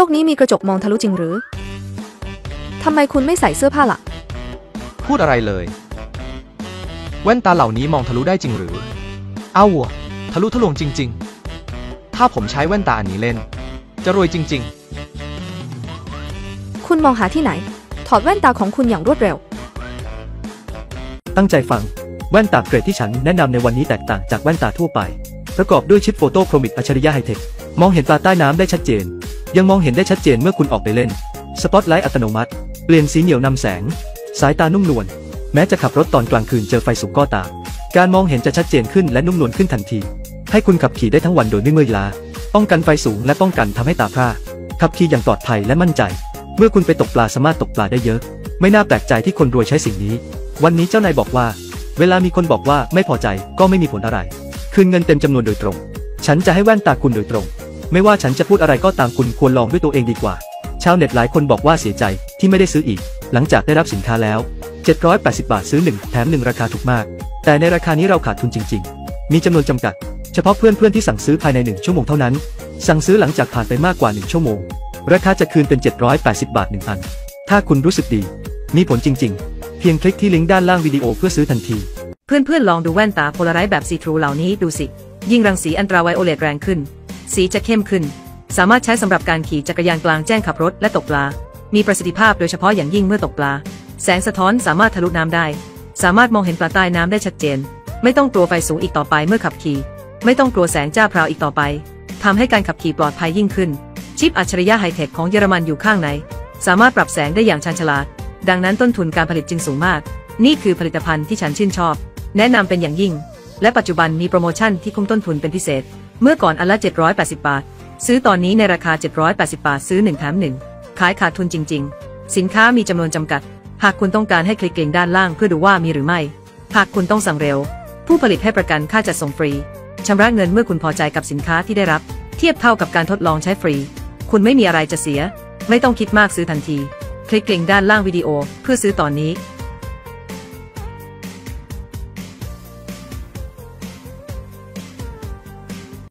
โลกนี้มีกระจกมองทะลุจริงหรือ ทำไมคุณไม่ใส่เสื้อผ้าล่ะ พูดอะไรเลย แว่นตาเหล่านี้มองทะลุได้จริงหรือ อ้าววทะลุทะลวงจริง ๆ ถ้าผมใช้แว่นตาอันนี้เล่น จะรวยจริง คุณมองหาที่ไหน ถอดแว่นตาของคุณอย่างรวดเร็ว ตั้งใจฟัง แว่นตาเกรดที่ฉันแนะนำในวันนี้แตกต่างจากแว่นตาทั่วไป ประกอบด้วยชิป photochromic อัจฉริยะไฮเทค มองเห็นปลาใต้น้ำได้ชัดเจน ยังมองเห็นได้ชัดเจนเมื่อคุณออกไปเล่น สปอตไลท์อัตโนมัติ เปลี่ยนสีเหนี่ยวนำแสง สายตานุ่มนวล แม้จะขับรถตอนกลางคืนเจอไฟสูงก็ตาม การมองเห็นจะชัดเจนขึ้นและนุ่มนวลขึ้นทันที ให้คุณขับขี่ได้ทั้งวันโดยไม่เมื่อยล้า ป้องกันไฟสูงและป้องกันทำให้ตาพร่า ขับขี่อย่างปลอดภัยและมั่นใจ เมื่อคุณไปตกปลาสามารถตกปลาได้เยอะ ไม่น่าแปลกใจที่คนรวยใช้สิ่งนี้ วันนี้เจ้านายบอกว่า เวลามีคนบอกว่าไม่พอใจก็ไม่มีผลอะไร คืนเงินเต็มจำนวนโดยตรง ฉันจะให้แว่นตาคุณโดยตรง ไม่ว่าฉันจะพูดอะไรก็ตามคุณควรลองด้วยตัวเองดีกว่า ชาวเน็ตหลายคนบอกว่าเสียใจที่ไม่ได้ซื้ออีก หลังจากได้รับสินค้าแล้ว 780 บาทซื้อ 1 แถม 1 ราคาถูกมาก แต่ในราคานี้เราขาดทุนจริง ๆ มีจำนวนจำกัด เฉพาะเพื่อนๆที่สั่งซื้อภายใน 1 ชั่วโมงเท่านั้น สั่งซื้อหลังจากผ่านไปมากกว่า 1 ชั่วโมง ราคาจะคืนเป็น 780 บาท 1 อัน ถ้าคุณรู้สึกดี มีผลจริง ๆ เพียงคลิกที่ลิงก์ด้านล่างวิดีโอเพื่อซื้อทันที เพื่อนๆลองดูแว่นตาโพลาไรต์แบบซีทรูเหล่านี้ดูสิ ยิ่งรังสีอันตราไวโอเลตแรงขึ้น สีจะเข้มขึ้น สามารถใช้สำหรับการขี่จักรยานกลางแจ้งขับรถและตกปลา มีประสิทธิภาพโดยเฉพาะอย่างยิ่งเมื่อตกปลา แสงสะท้อนสามารถทะลุน้ำได้ สามารถมองเห็นปลาใต้น้ำได้ชัดเจน ไม่ต้องกลัวไฟสูงอีกต่อไปเมื่อขับขี่ ไม่ต้องกลัวแสงจ้าพราวอีกต่อไปทำให้การขับขี่ปลอดภัยยิ่งขึ้น ชิปอัจฉริยะไฮเทคของเยอรมันอยู่ข้างใน สามารถปรับแสงได้อย่างชันฉลาด ดังนั้นต้นทุนการผลิตจึงสูงมาก นี่คือผลิตภัณฑ์ที่ฉันชื่นชอบ แนะนำเป็นอย่างยิ่ง และปัจจุบันมีโปรโมชั่นที่คุ้มต้นทุนเป็นพิเศษ เมื่อก่อนอันละ 780 บาท ซื้อตอนนี้ในราคา 780 บาท ซื้อ 1 แถม 1 ขายขาดทุนจริง ๆ สินค้ามีจำนวนจำกัด หากคุณต้องการให้คลิกลิงด้านล่างเพื่อดูว่ามีหรือไม่ หากคุณต้องสั่งเร็ว ผู้ผลิตให้ประกันค่าจัดส่งฟรีชำระเงินเมื่อคุณพอใจกับสินค้าที่ได้รับ เทียบเท่ากับการทดลองใช้ฟรี คุณไม่มีอะไรจะเสีย ไม่ต้องคิดมากซื้อทันที คลิกลิงด้านล่างวิดีโอเพื่อซื้อตอนนี้